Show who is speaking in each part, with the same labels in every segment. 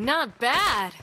Speaker 1: Not bad.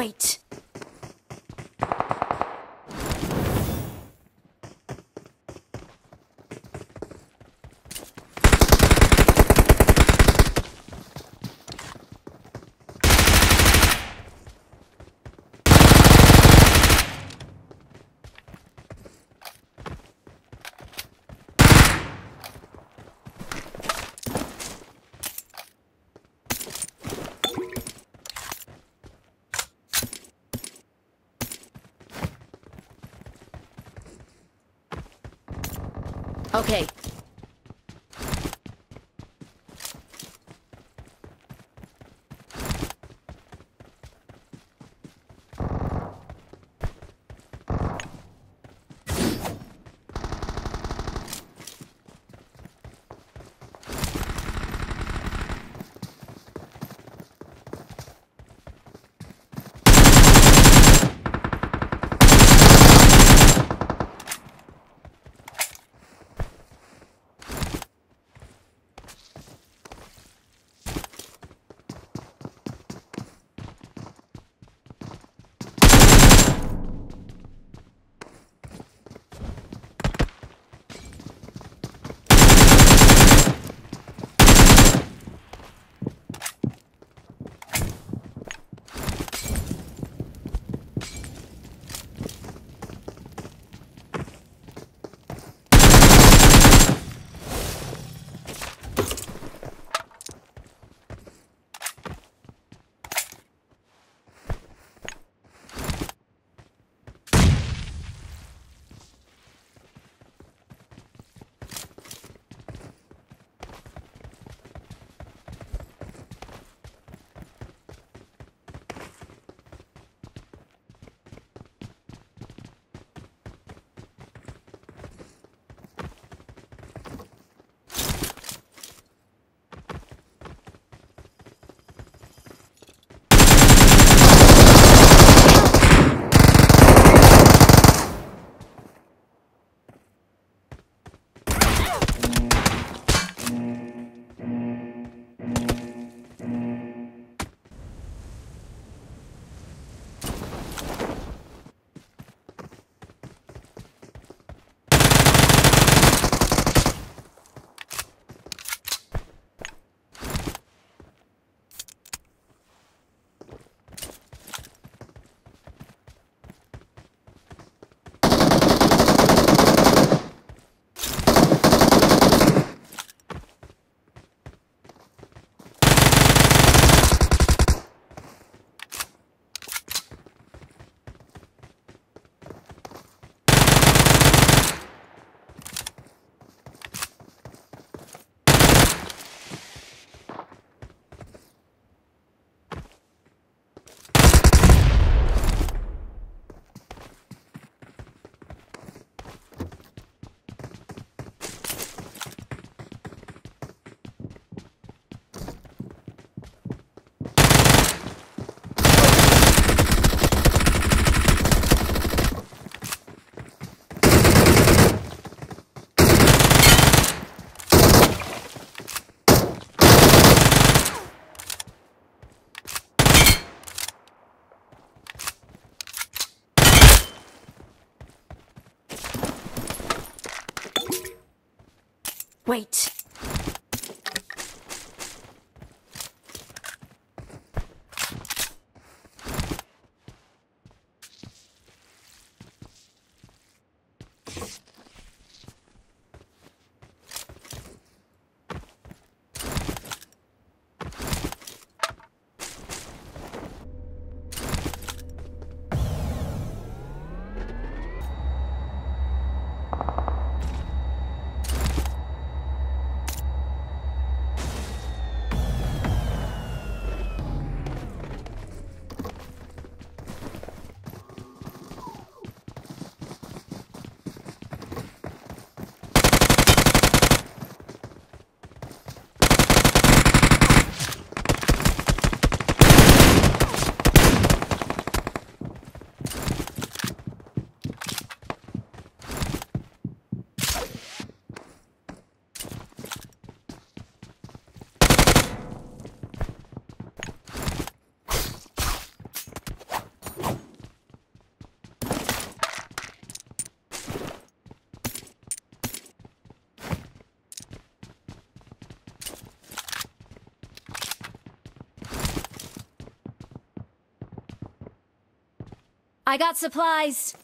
Speaker 1: Wait. Okay. Wait. I got supplies.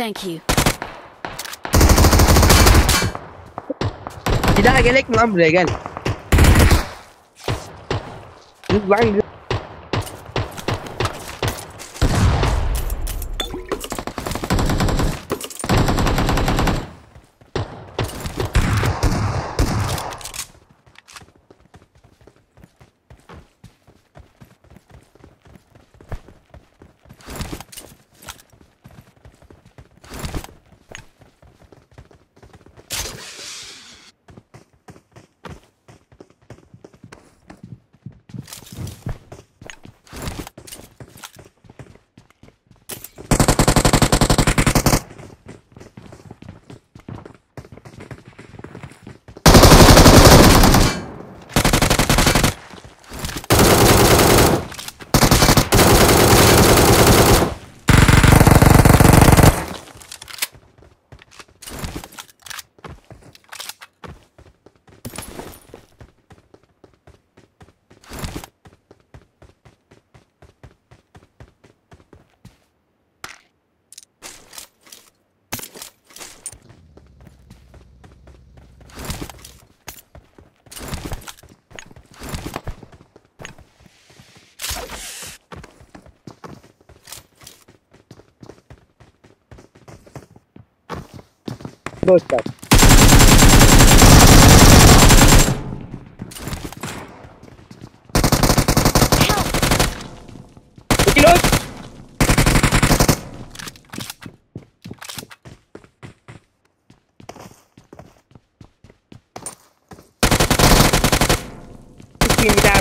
Speaker 1: Thank you. Tidak,
Speaker 2: gelek, mampu, gelek. Ini bangun.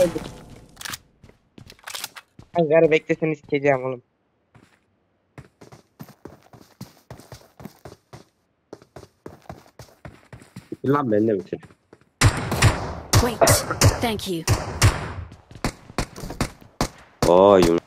Speaker 2: Öldüm. Ankara bekleseni sikeceğim oğlum.
Speaker 3: Lan ben de bitir.
Speaker 1: Wait. Thank you.
Speaker 3: Oo yum.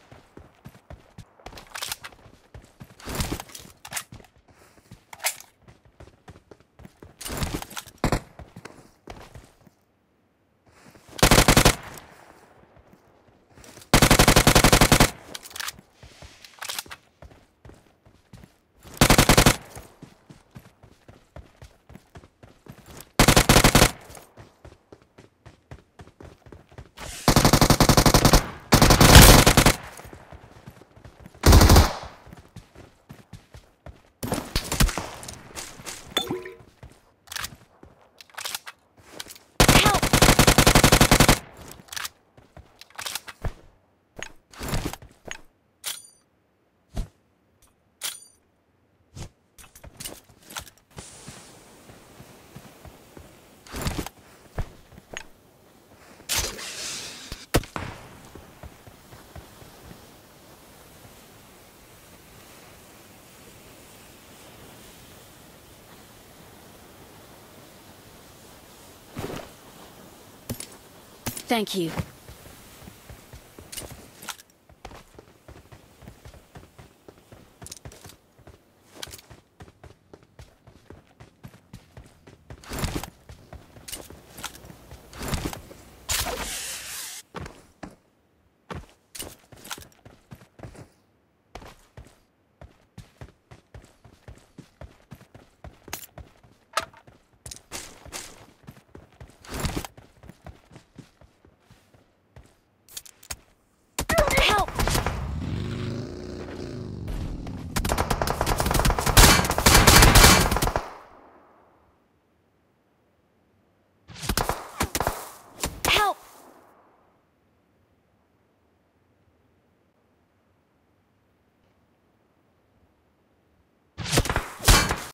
Speaker 1: Thank you.